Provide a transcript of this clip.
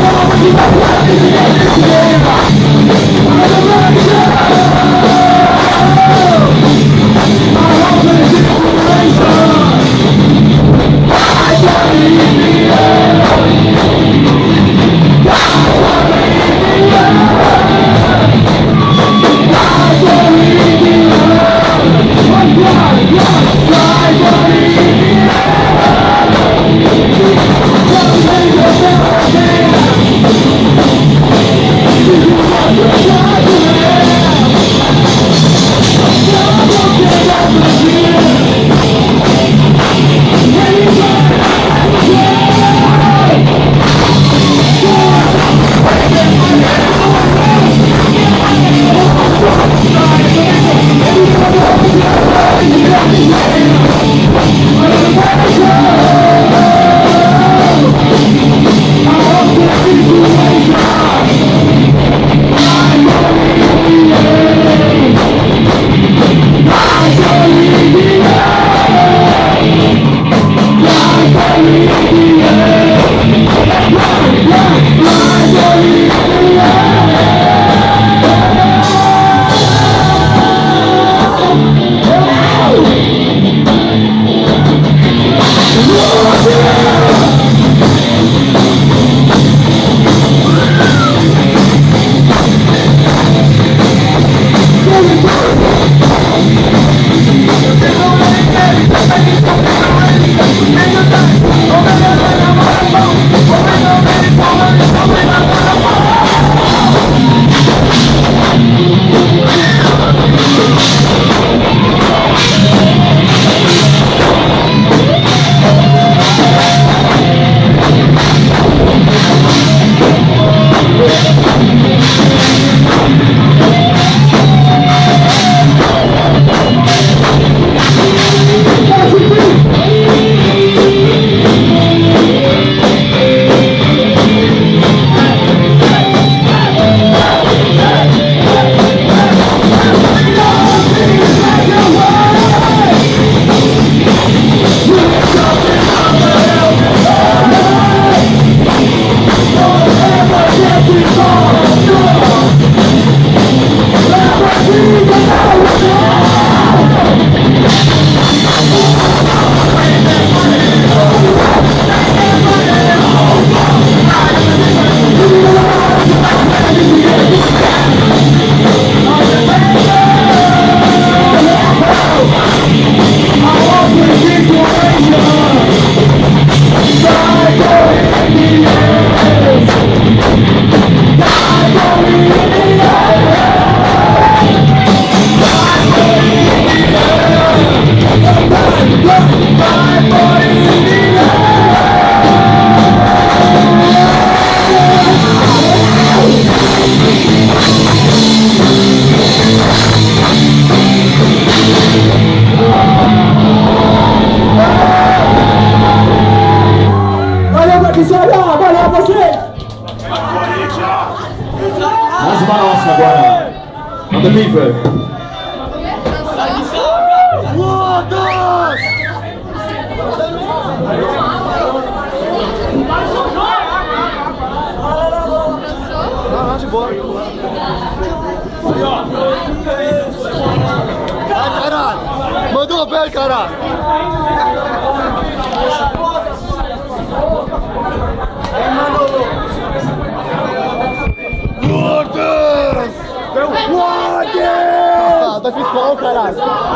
I'm gonna Thank ficou,